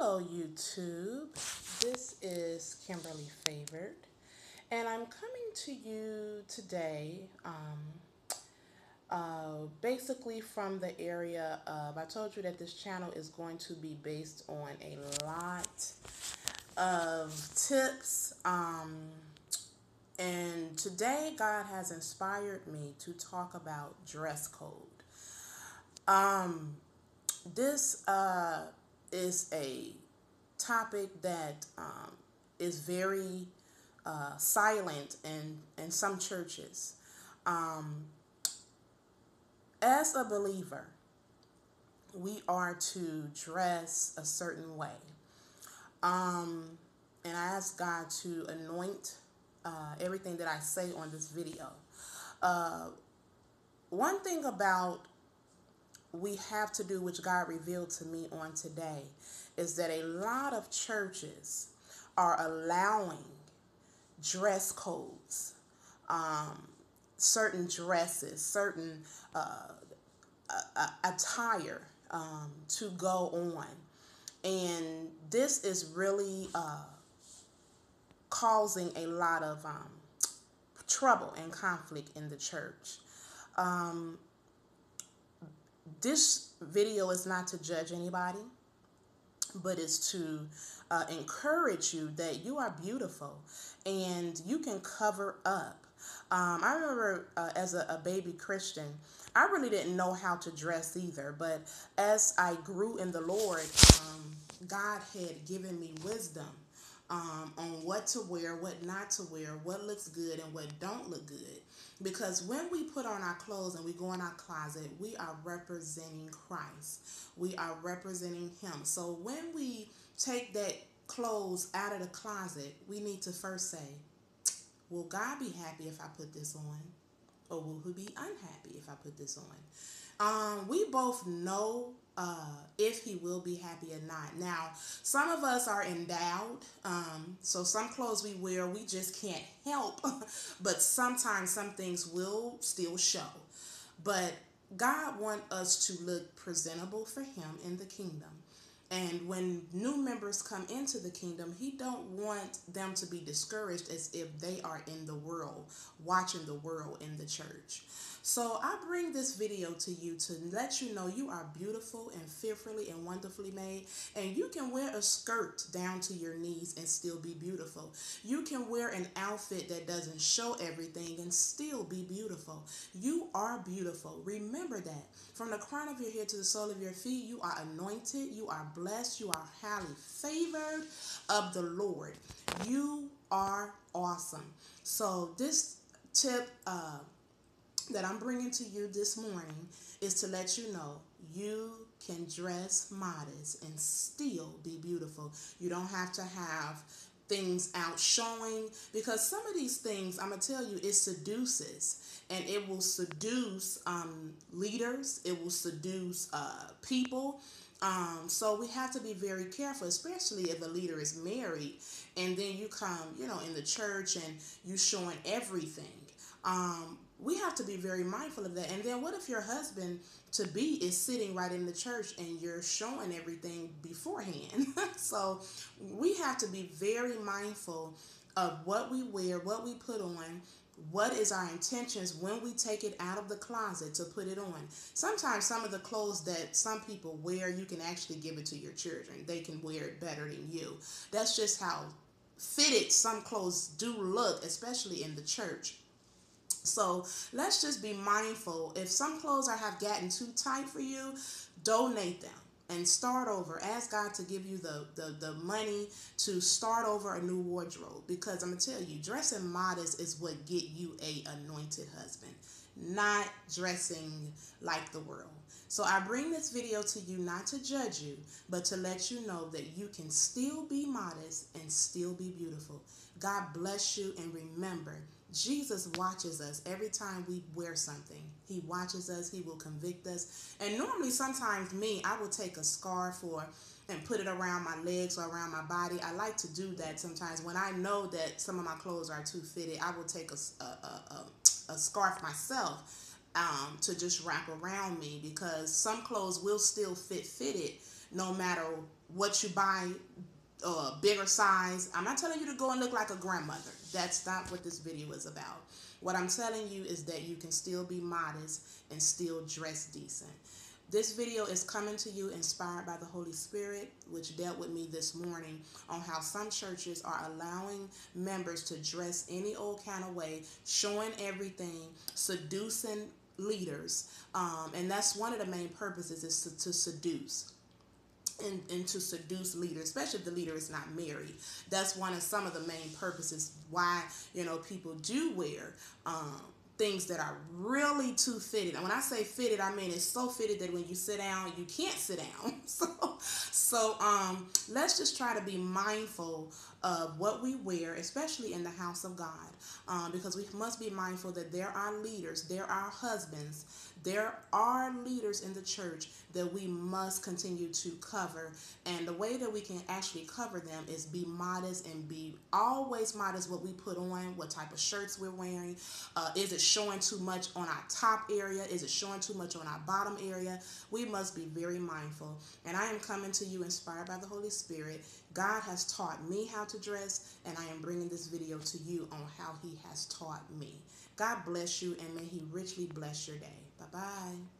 Hello, YouTube. This is Kimberlee Favored, and I'm coming to you today um, uh, basically from the area of. I told you that this channel is going to be based on a lot of tips. Um, and today, God has inspired me to talk about dress code. Um, this uh, is a topic that um, is very uh, silent in, in some churches. Um, as a believer, we are to dress a certain way. Um, and I ask God to anoint uh, everything that I say on this video. Uh, one thing about we have to do, which God revealed to me on today, is that a lot of churches are allowing dress codes, um, certain dresses, certain uh, attire um, to go on. And this is really uh, causing a lot of um, trouble and conflict in the church. Um, this video is not to judge anybody, but it's to uh, encourage you that you are beautiful and you can cover up. Um, I remember uh, as a, a baby Christian, I really didn't know how to dress either, but as I grew in the Lord, um, God had given me wisdom um, on what to wear, what not to wear, what looks good and what don't look good. Because when we put on our clothes and we go in our closet, we are representing Christ. We are representing Him. So when we take that clothes out of the closet, we need to first say, Will God be happy if I put this on? Or will He be unhappy if I put this on? Um, we both know uh, if he will be happy or not. Now, some of us are endowed, um, so some clothes we wear we just can't help, but sometimes some things will still show. But God wants us to look presentable for him in the kingdom. And when new members come into the kingdom, he don't want them to be discouraged as if they are in the world, watching the world in the church. So I bring this video to you to let you know you are beautiful and fearfully and wonderfully made. And you can wear a skirt down to your knees and still be beautiful. You can wear an outfit that doesn't show everything and still be beautiful. You are beautiful. Remember that. From the crown of your head to the sole of your feet, you are anointed. You are blessed. You are highly favored of the Lord. You are awesome. So this tip, uh, that I'm bringing to you this morning is to let you know you can dress modest and still be beautiful. You don't have to have things out showing because some of these things I'm gonna tell you it seduces. And it will seduce um, leaders. It will seduce uh, people. Um, so we have to be very careful especially if a leader is married and then you come you know in the church and you showing everything. Um, we have to be very mindful of that. And then what if your husband to be is sitting right in the church and you're showing everything beforehand? so we have to be very mindful of what we wear, what we put on, what is our intentions when we take it out of the closet to put it on. Sometimes some of the clothes that some people wear, you can actually give it to your children. They can wear it better than you. That's just how fitted some clothes do look, especially in the church. So let's just be mindful. If some clothes are have gotten too tight for you, donate them and start over. Ask God to give you the, the, the money to start over a new wardrobe. Because I'm gonna tell you, dressing modest is what get you a anointed husband, not dressing like the world. So I bring this video to you not to judge you, but to let you know that you can still be modest and still be beautiful. God bless you and remember, Jesus watches us every time we wear something. He watches us, he will convict us. And normally sometimes me, I will take a scarf or and put it around my legs or around my body. I like to do that sometimes when I know that some of my clothes are too fitted. I will take a, a, a, a scarf myself um, to just wrap around me because some clothes will still fit fitted no matter what you buy, uh, bigger size. I'm not telling you to go and look like a grandmother. That's not what this video is about. What I'm telling you is that you can still be modest and still dress decent. This video is coming to you inspired by the Holy Spirit, which dealt with me this morning on how some churches are allowing members to dress any old kind of way, showing everything, seducing leaders. Um, and that's one of the main purposes is to, to seduce and, and to seduce leaders, especially if the leader is not married. That's one of some of the main purposes why you know people do wear um, things that are really too fitted. And when I say fitted, I mean it's so fitted that when you sit down, you can't sit down. so, so um, let's just try to be mindful of what we wear, especially in the house of God, um, because we must be mindful that there are leaders, there are husbands, there are leaders in the church that we must continue to cover. And the way that we can actually cover them is be modest and be always modest what we put on, what type of shirts we're wearing. Uh, is it showing too much on our top area? Is it showing too much on our bottom area? We must be very mindful. And I am coming to you inspired by the Holy Spirit. God has taught me how to dress, and I am bringing this video to you on how He has taught me. God bless you, and may He richly bless your day. Bye bye.